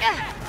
Yeah.